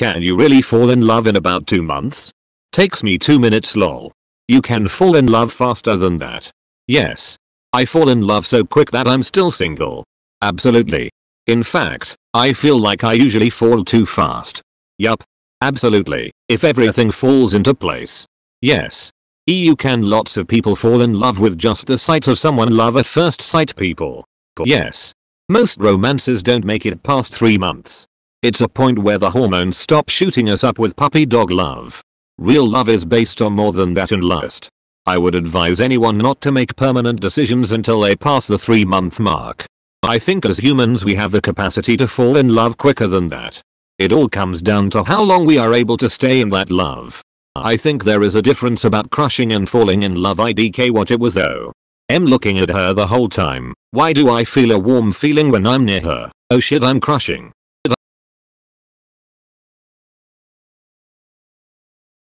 Can you really fall in love in about 2 months? Takes me 2 minutes lol. You can fall in love faster than that. Yes. I fall in love so quick that I'm still single. Absolutely. In fact, I feel like I usually fall too fast. Yup. Absolutely, if everything falls into place. Yes. EU can lots of people fall in love with just the sight of someone love at first sight people. Yes. Most romances don't make it past 3 months. It's a point where the hormones stop shooting us up with puppy dog love. Real love is based on more than that and lust. I would advise anyone not to make permanent decisions until they pass the 3 month mark. I think as humans we have the capacity to fall in love quicker than that. It all comes down to how long we are able to stay in that love. I think there is a difference about crushing and falling in love IDK what it was though. M looking at her the whole time. Why do I feel a warm feeling when I'm near her? Oh shit I'm crushing.